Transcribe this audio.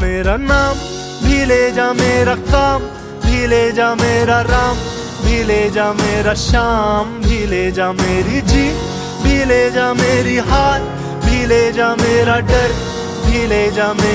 मेरा नाम, भी ले जा मेरा काम, भी ले जा मेरा राम, भी ले जा मेरा शाम भी ले जा मेरी जी भी ले जा मेरी हार, भी ले जा मेरा डर, भी ले जा मेरा